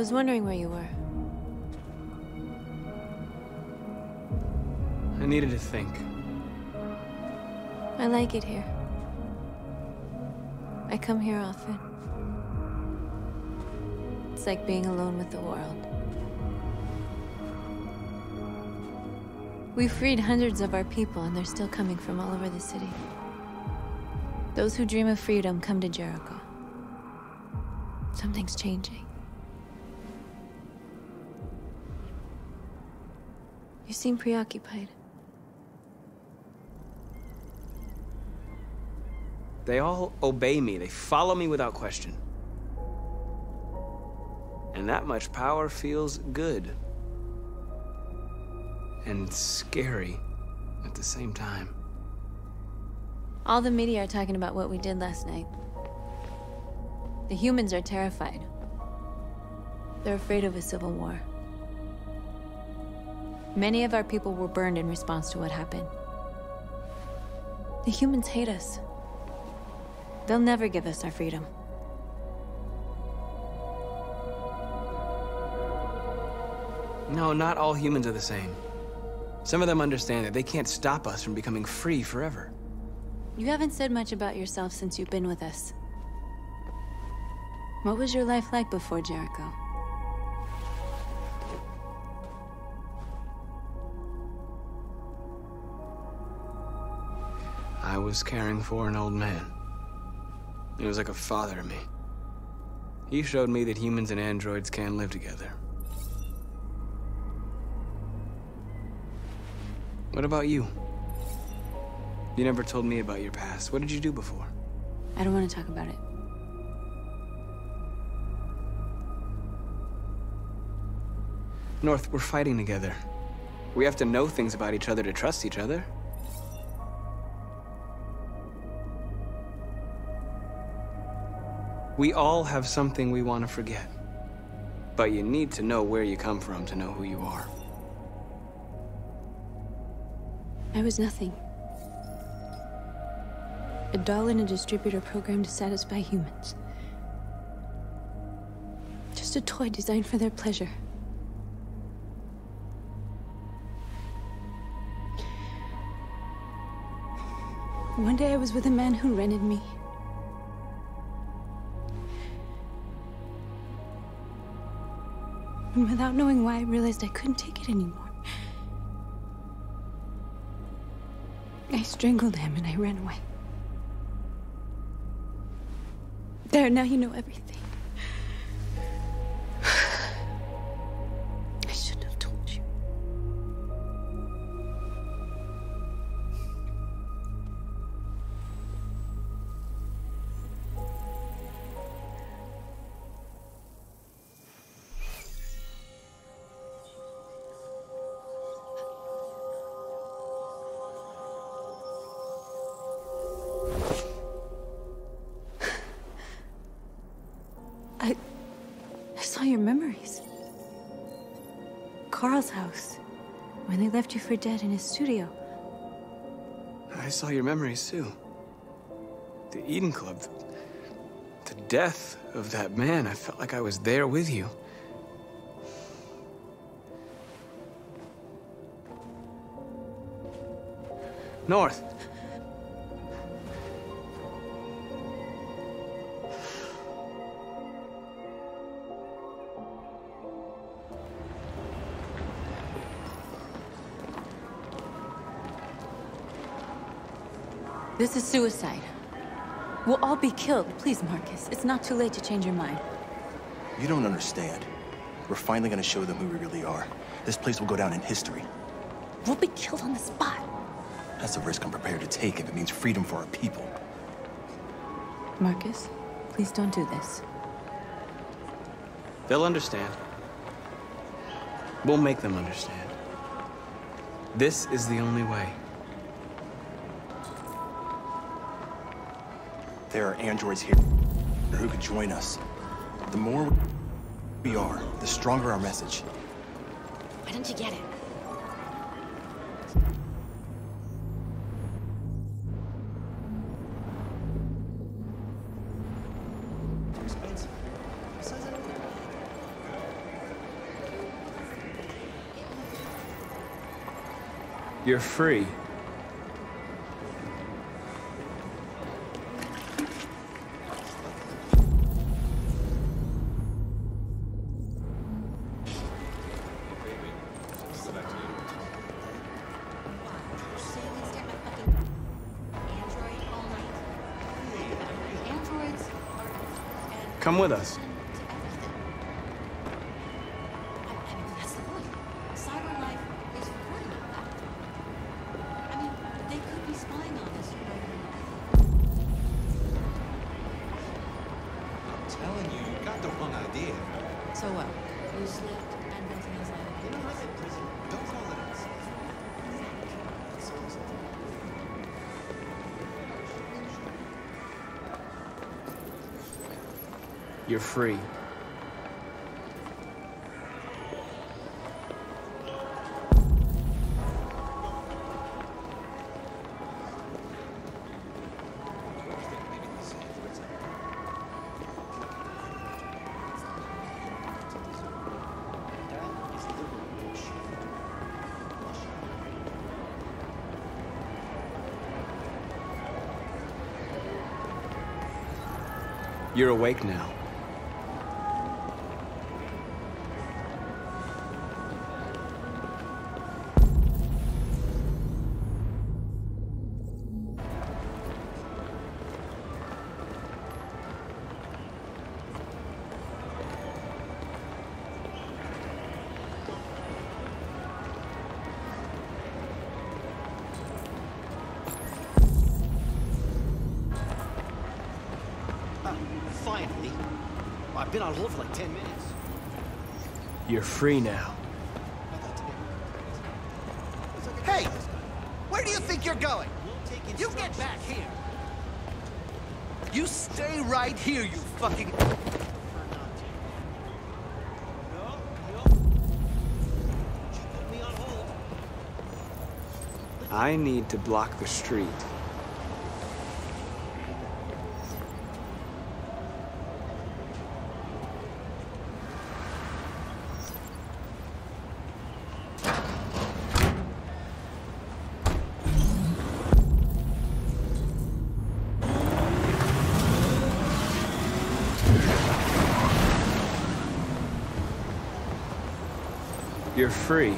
I was wondering where you were. I needed to think. I like it here. I come here often. It's like being alone with the world. We freed hundreds of our people, and they're still coming from all over the city. Those who dream of freedom come to Jericho. Something's changing. You seem preoccupied. They all obey me. They follow me without question. And that much power feels good. And scary at the same time. All the media are talking about what we did last night. The humans are terrified. They're afraid of a civil war. Many of our people were burned in response to what happened. The humans hate us. They'll never give us our freedom. No, not all humans are the same. Some of them understand that they can't stop us from becoming free forever. You haven't said much about yourself since you've been with us. What was your life like before Jericho? Was caring for an old man. He was like a father to me. He showed me that humans and androids can live together. What about you? You never told me about your past. What did you do before? I don't want to talk about it. North, we're fighting together. We have to know things about each other to trust each other. We all have something we want to forget. But you need to know where you come from to know who you are. I was nothing. A doll in a distributor program to satisfy humans. Just a toy designed for their pleasure. One day I was with a man who rented me. And without knowing why, I realized I couldn't take it anymore. I strangled him and I ran away. There, now you know everything. Carl's house. When they left you for dead in his studio. I saw your memories too. The Eden Club. The death of that man. I felt like I was there with you. North. This is suicide. We'll all be killed. Please, Marcus. It's not too late to change your mind. You don't understand. We're finally gonna show them who we really are. This place will go down in history. We'll be killed on the spot. That's a risk I'm prepared to take if it means freedom for our people. Marcus, please don't do this. They'll understand. We'll make them understand. This is the only way. There are androids here who could join us. The more we are, the stronger our message. Why don't you get it? You're free. With us. You're free. You're awake now. I've been on hold for like 10 minutes. You're free now. Hey! Where do you think you're going? You get back here! You stay right here, you fucking... I need to block the street. You're free.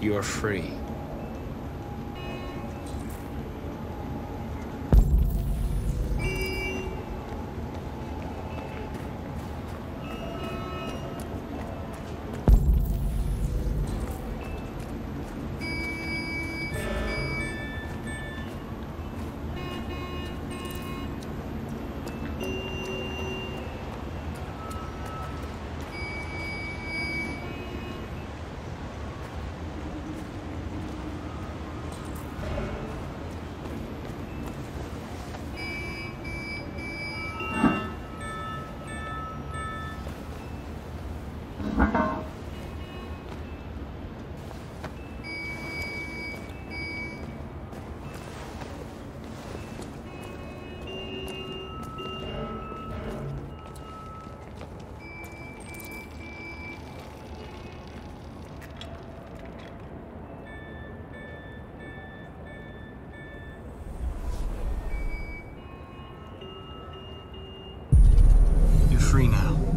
You're free. Free now.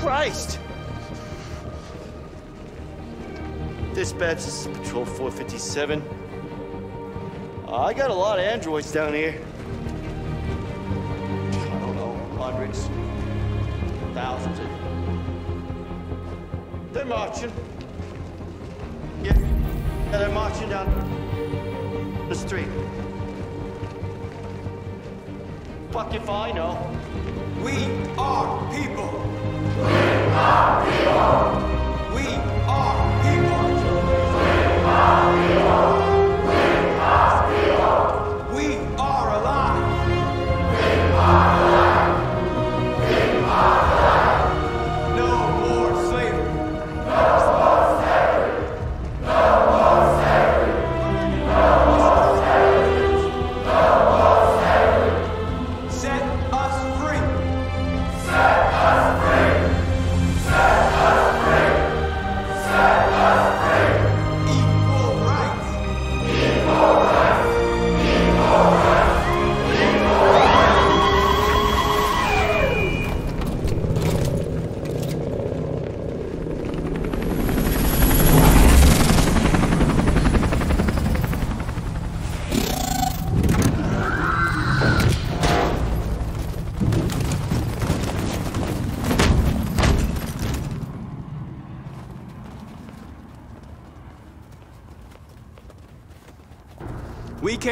Christ! Dispatch, this is Patrol 457. Uh, I got a lot of androids down here. I don't know, hundreds, thousands. They're marching. Yeah, yeah they're marching down the street. Fuck if I know. We are people. We are people.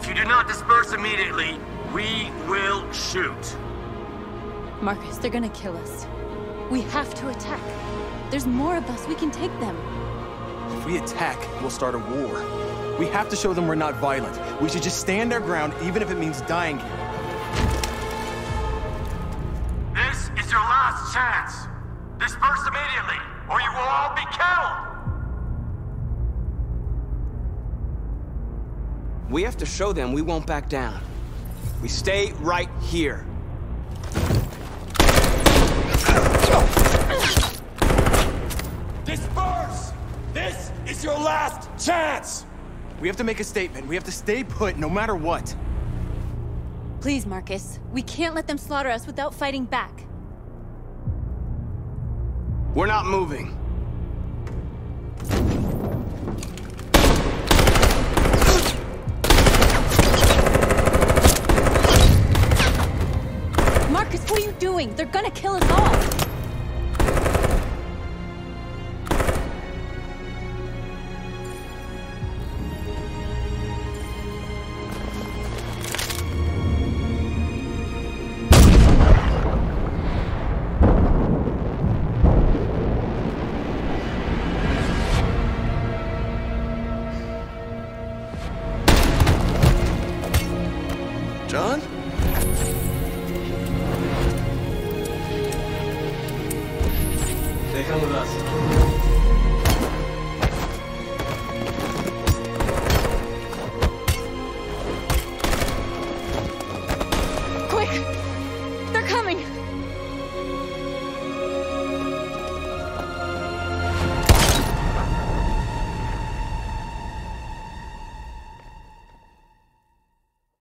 If you do not disperse immediately, we will shoot. Marcus, they're gonna kill us. We have to attack. There's more of us. We can take them. If we attack, we'll start a war. We have to show them we're not violent. We should just stand our ground, even if it means dying here. We have to show them we won't back down. We stay right here. Disperse! This is your last chance! We have to make a statement. We have to stay put no matter what. Please, Marcus. We can't let them slaughter us without fighting back. We're not moving. Doing? They're gonna kill us all.